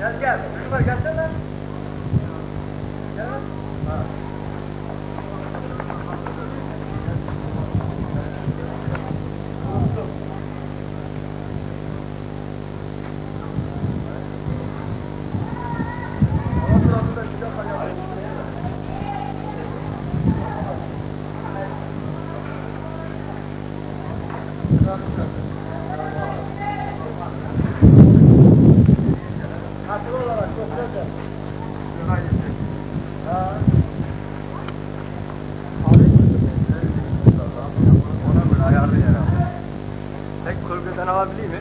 Gel gel. Çocuklar gelsene. Tek kurgudan alabileyim mi?